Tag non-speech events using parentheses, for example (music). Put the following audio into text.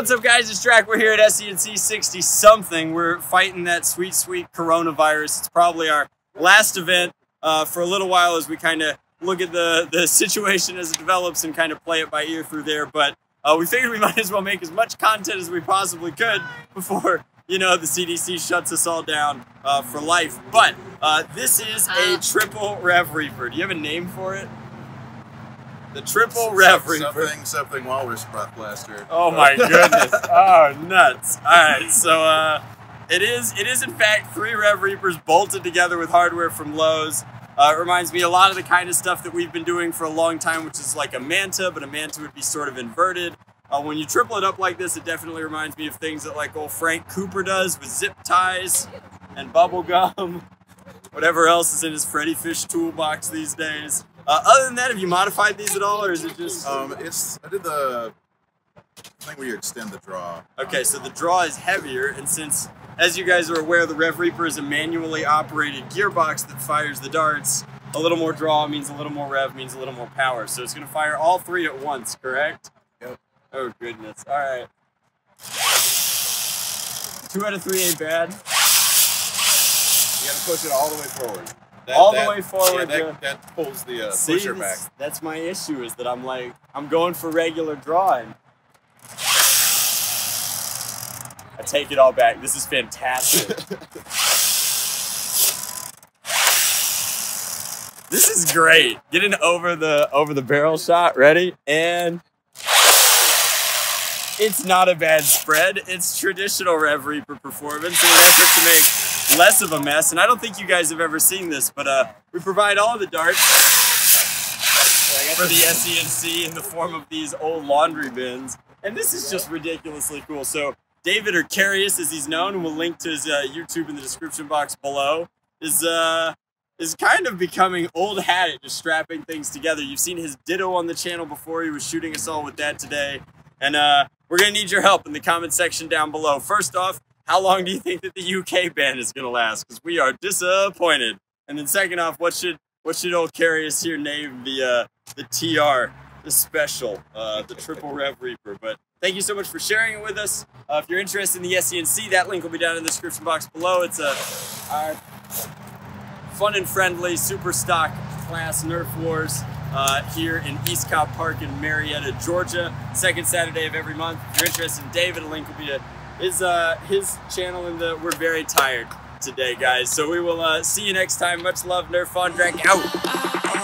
What's up, guys? It's Drac. We're here at SENC 60 something. We're fighting that sweet, sweet coronavirus. It's probably our last event uh, for a little while as we kind of look at the, the situation as it develops and kind of play it by ear through there. But uh, we figured we (laughs) might as well make as much content as we possibly could before, you know, the CDC shuts us all down uh, for life. But uh, this is a triple Rev Reaper. Do you have a name for it? The triple Rev Reaper. Something, something Walrus Breath Blaster. Oh my (laughs) goodness. oh, nuts. All right, so uh, it is it is in fact three Rev Reapers bolted together with hardware from Lowe's. Uh, it reminds me a lot of the kind of stuff that we've been doing for a long time, which is like a Manta, but a Manta would be sort of inverted. Uh, when you triple it up like this, it definitely reminds me of things that like old Frank Cooper does with zip ties and bubble gum, (laughs) whatever else is in his Freddy Fish toolbox these days. Uh, other than that, have you modified these at all, or is it just? Um, it's I did the thing where you extend the draw. Okay, so the draw is heavier, and since, as you guys are aware, the Rev Reaper is a manually operated gearbox that fires the darts, a little more draw means a little more rev means a little more power. So it's going to fire all three at once, correct? Yep. Oh, goodness. All right. Two out of three ain't bad. You got to push it all the way forward. That, All the way forward, Yeah, that, that pulls the uh, See, pusher this- that's my issue is that I'm like, I'm going for regular drawing. I take it all back. This is fantastic. (laughs) this is great. Getting over the over the barrel shot. Ready? And it's not a bad spread. It's traditional Rev Reaper performance in an effort to make less of a mess. And I don't think you guys have ever seen this, but uh, we provide all the darts for the SENC in the form of these old laundry bins. And this is just ridiculously cool. So David or Carius, as he's known, and we'll link to his uh, YouTube in the description box below, is uh is kind of becoming old hat at just strapping things together. You've seen his ditto on the channel before. He was shooting us all with that today. And uh, we're gonna need your help in the comment section down below. First off, how long do you think that the UK ban is gonna last? Because we are disappointed. And then second off, what should what should old Carius here name the uh, the TR, the special, uh, the triple Rev Reaper? But thank you so much for sharing it with us. Uh, if you're interested in the SENC, that link will be down in the description box below. It's a our fun and friendly super stock class Nerf Wars uh, here in East Cobb Park in Marietta, Georgia. Second Saturday of every month. If you're interested in David, a link will be to his uh, his channel. in the we're very tired today, guys. So we will uh, see you next time. Much love, Nerf on Drac out.